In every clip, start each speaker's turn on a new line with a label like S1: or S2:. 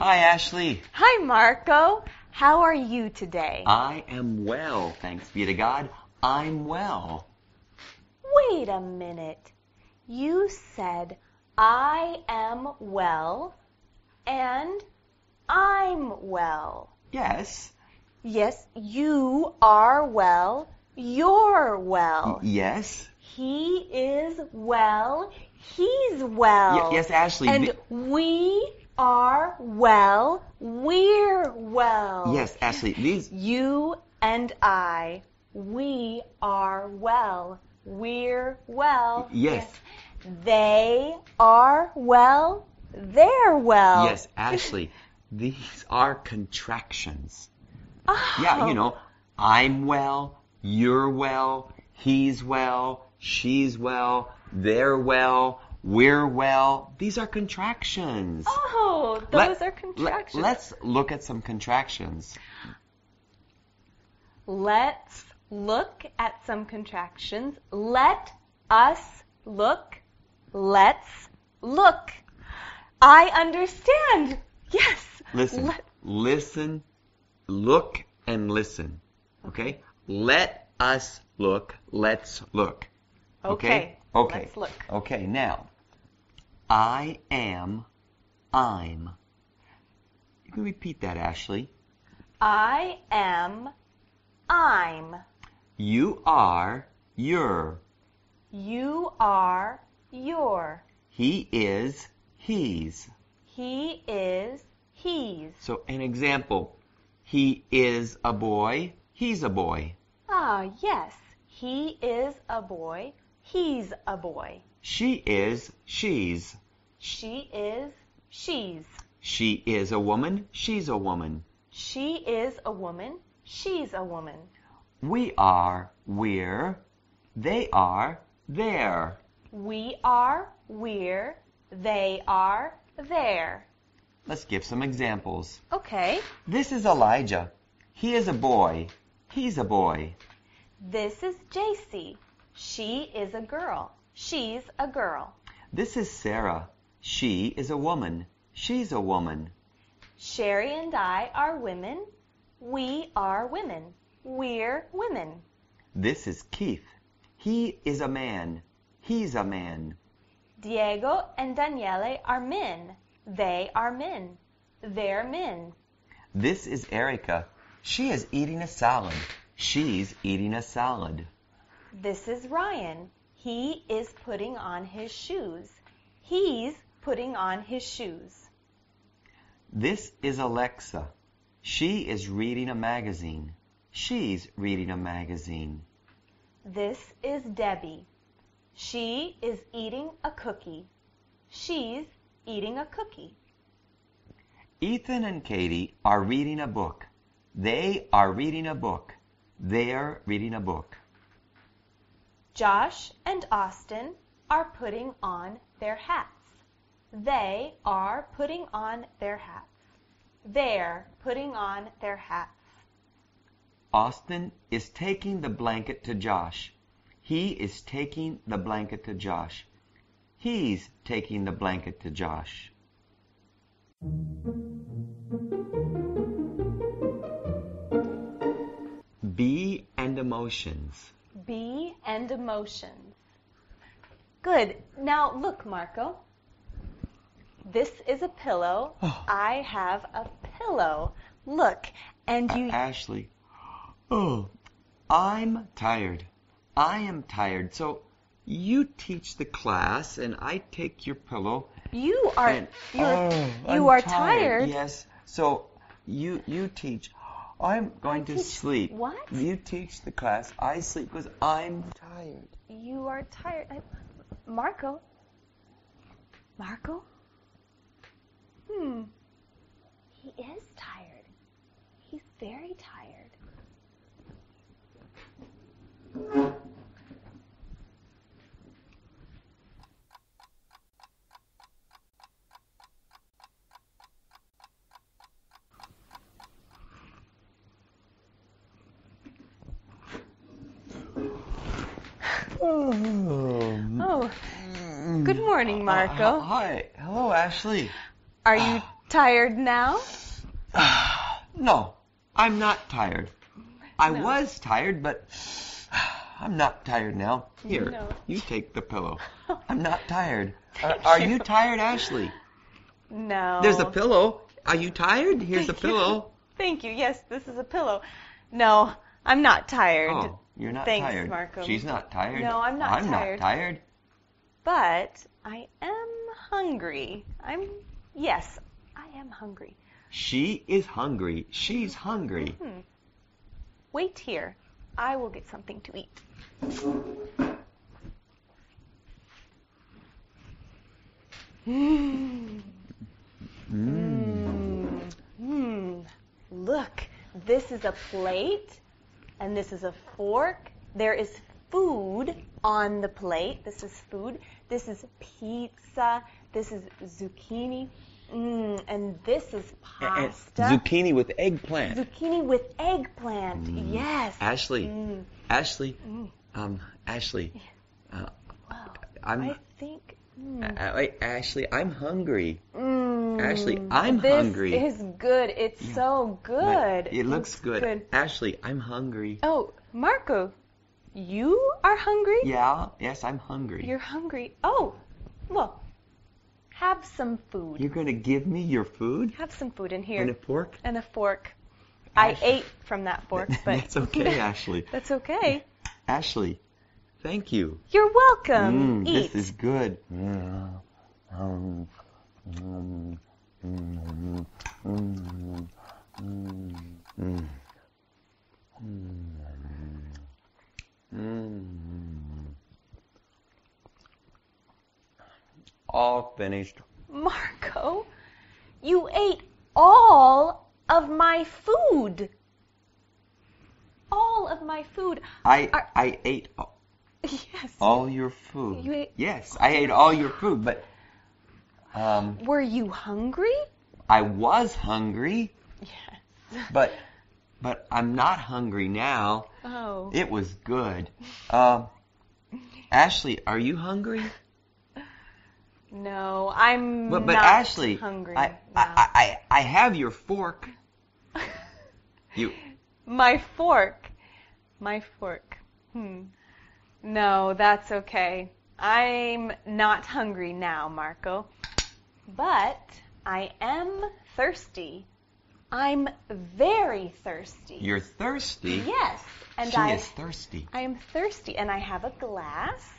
S1: Hi, Ashley.
S2: Hi, Marco. How are you today?
S1: I am well, thanks be to God. I'm well.
S2: Wait a minute. You said, I am well and I'm well.
S1: Yes.
S2: Yes, you are well. You're well.
S1: Yes.
S2: He is well. He's well.
S1: Y- yes, Ashley.
S2: And we are well. We're well.
S1: yes, Ashley. These.
S2: You and I, we are well. We're well.
S1: Yes.
S2: They are well. They're well.
S1: Yes, Ashley. These are contractions.
S2: Oh.
S1: Yeah, you know, I'm well, you're well, he's well, she's well, they're well, we're well. These are contractions.
S2: Oh, those
S1: Let-
S2: are contractions.
S1: Let, us look at some contractions.
S2: Let's look at some contractions. Let us look. Let's look. I understand. Yes.
S1: Listen,
S2: Let-
S1: listen, look, and listen. Okay? Let us look. Let's look.
S2: Okay.
S1: Okay.
S2: Let's look.
S1: Okay, now. I am, I'm. You can repeat that, Ashley.
S2: I am. I'm.
S1: You are, you're.
S2: You are. You're.
S1: He is, he's.
S2: He is. He's.
S1: So, an example. He is a boy, he's a boy.
S2: Ah, yes. He is a boy. He's a boy.
S1: She is, she's.
S2: She is. She's.
S1: She is a woman, she's a woman.
S2: She is a woman. She's a woman.
S1: We are, we're. They are, they're.
S2: We are. We're. They are. They're.
S1: Let's give some examples.
S2: Okay.
S1: This is Elijah. He is a boy. He's a boy.
S2: This is JC. She is a girl. She's a girl.
S1: This is Sarah. She is a woman. She's a woman.
S2: Sherry and I are women. We are women. We're women.
S1: This is Keith. He is a man. He's a man.
S2: Diego and Daniele are men. They are men. They're men.
S1: This is Erica. She is eating a salad. She's eating a salad.
S2: This is Ryan. He is putting on his shoes. He's putting on his shoes.
S1: This is Alexa. She is reading a magazine. She's reading a magazine.
S2: This is Debbie. She is eating a cookie. She's eating a cookie.
S1: Ethan and Katie are reading a book. They are reading a book. They're reading a book.
S2: Josh and Austin are putting on their hats. They are putting on their hats. They're putting on their hats.
S1: Austin is taking the blanket to Josh. He is taking the blanket to Josh. He's taking the blanket to Josh. Be and emotions.
S2: Be and emotions. Good. Now look, Marco. This is a pillow.
S1: Oh.
S2: I have a pillow. Look, and you
S1: Ashley. Oh, I'm tired. I am tired. So you teach the class and I take your pillow.
S2: you are
S1: And,
S2: you're,
S1: oh, I'm
S2: you are tired.
S1: Yes. So you you teach. I'm going to sleep.
S2: what?
S1: You teach the class. I sleep because I'm tired.
S2: You are tired. I, Marco. Marco? Hmm. He is tired. He's very tired.
S1: Um, oh.
S2: Oh, good morning,
S1: Uh,
S2: Marco.
S1: Uh, hi. Hello, Ashley.
S2: Are you Tired now?
S1: no, I'm not tired. I
S2: No.
S1: was tired, but I'm not tired now. Here,
S2: No.
S1: you take the pillow. I'm not tired. Uh, are, are you tired, Ashley?
S2: No.
S1: There's a pillow. Are you tired? Here's a
S2: Thank you.
S1: pillow.
S2: Thank you. Yes, this is a pillow. No, I'm not tired.
S1: Oh, you're not
S2: Thanks,
S1: tired.
S2: Marco.
S1: She's not tired.
S2: No, I'm not
S1: I'm
S2: tired.
S1: not tired.
S2: But I am hungry. I'm yes, I am hungry.
S1: She is hungry. She's hungry.
S2: Hmm. Wait here. I will get something to eat. Mmm. Mmm. Mm. Look, this is a plate and this is a fork. There is food on the plate. This is food. This is pizza. This is zucchini. Mm, and this is
S1: And
S2: pasta.
S1: zucchini with eggplant.
S2: Zucchini with eggplant.
S1: Mm.
S2: Yes.
S1: Ashley,
S2: Mm.
S1: Ashley,
S2: Mm.
S1: um, Ashley, uh,
S2: Wow.
S1: I'm,
S2: I think. Mm.
S1: I, Ashley, I'm hungry.
S2: Mm.
S1: Ashley, I'm
S2: this
S1: hungry.
S2: is good. It's
S1: Yeah.
S2: so good.
S1: It looks
S2: It's
S1: good. Ashley, I'm hungry.
S2: Oh, Marco, you are hungry?
S1: Yeah, yes, I'm hungry.
S2: You're hungry. Oh, well, have some food.
S1: You're gonna give me your food
S2: Have some food in here.
S1: and a fork?
S2: and a fork. I ate from that fork, but
S1: That's okay, Ashley.
S2: That's okay.
S1: Ashley, thank you.
S2: You're welcome.
S1: Mm,
S2: Eat.
S1: this is good. All finished.
S2: Marco, you ate all of my food. All of my food.
S1: I
S2: Are-
S1: I ate a-
S2: Yes.
S1: all your food.
S2: You ate-
S1: yes, I ate all your food, but um,
S2: Were you hungry?
S1: I was hungry,
S2: Yes.
S1: but but I'm not hungry now.
S2: Oh.
S1: It was good. Um, Ashley, are you hungry?
S2: No, I'm
S1: But but
S2: not
S1: Ashley,
S2: hungry.
S1: I,
S2: now.
S1: I I I have your fork. You
S2: My fork. My fork. Hmm. No, that's okay. I'm not hungry now, Marco. But I am thirsty. I'm very thirsty.
S1: you're thirsty.
S2: Yes. And
S1: she
S2: I
S1: is thirsty.
S2: I am thirsty and I have a glass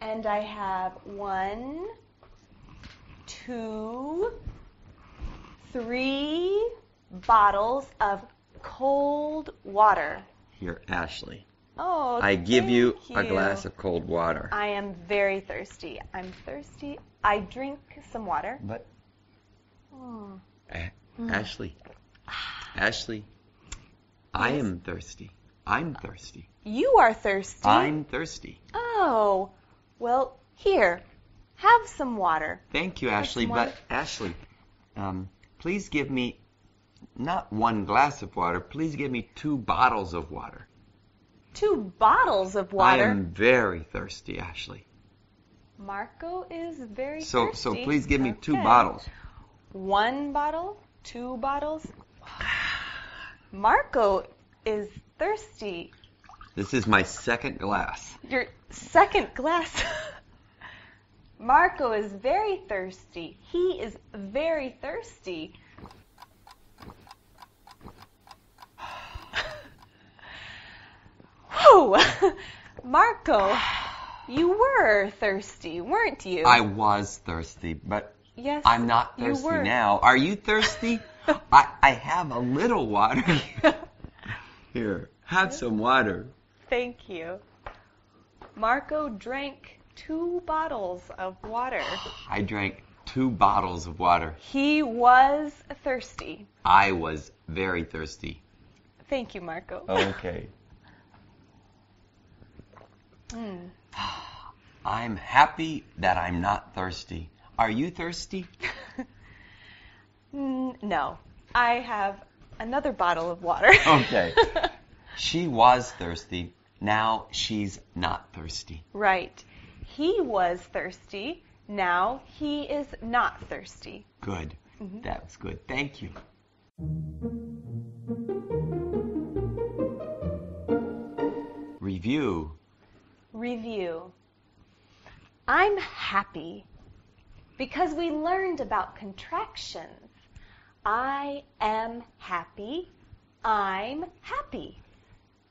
S2: and I have one, two, three bottles of cold water.
S1: Here, Ashley.
S2: Oh,
S1: I give you
S2: thank
S1: a glass of cold water.
S2: I am very thirsty. I'm thirsty. I drink some water.
S1: But
S2: Oh.
S1: A- Ashley, Ashley, I am thirsty. I'm thirsty.
S2: You are thirsty.
S1: I'm thirsty.
S2: Oh, well, here, have some water.
S1: Thank you, Ashley. But. Ashley, um, please give me not one glass of water. Please give me two bottles of water.
S2: Two bottles of water.
S1: I am very thirsty, Ashley.
S2: Marco is very
S1: So
S2: thirsty.
S1: so please give me two bottles.
S2: One bottle, two bottles. Marco is thirsty.
S1: This is my second glass.
S2: Your second glass. Marco is very thirsty. He is very thirsty. Whew! Marco, you were thirsty, weren't you?
S1: I was thirsty, but
S2: yes,
S1: I'm not thirsty
S2: were.
S1: now. Are you thirsty? I, I have a little water. Here, have some water.
S2: Thank you. Marco drank two bottles of water.
S1: I drank two bottles of water.
S2: He was thirsty.
S1: I was very thirsty.
S2: Thank you, Marco.
S1: Okay.
S2: Mm.
S1: I'm happy that I'm not thirsty. Are you thirsty?
S2: Mm, no, I have another bottle of water.
S1: Okay. She was thirsty. Now she's not thirsty.
S2: right. He was thirsty. Now he is not thirsty.
S1: Good.
S2: Mhm.
S1: That was good. Thank you. Review.
S2: Review. I'm happy because we learned about contractions. I am happy. I'm happy.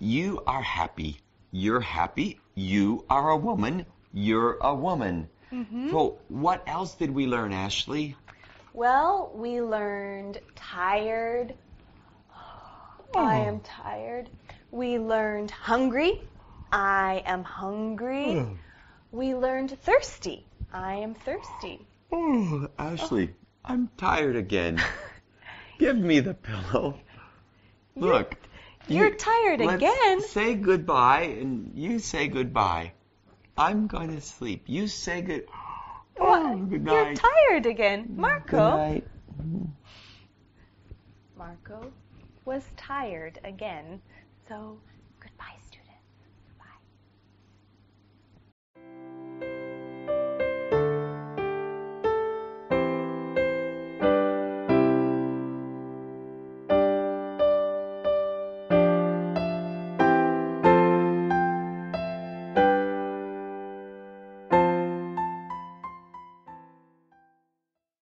S1: You are happy. You're happy. You are a woman. You're a woman.
S2: Mm-hmm.
S1: So, what else did we learn, Ashley?
S2: Well, we learned tired. I am tired. We learned hungry. I am hungry. Hmm. We learned thirsty. I am thirsty.
S1: Oh, Ashley, oh. I'm tired again. Give me the pillow. Look.
S2: You're
S1: you-
S2: tired again.
S1: Say goodbye, and you say goodbye. I'm going to sleep. You say good. Oh, good
S2: You're tired again. Marco. Marco was tired again. So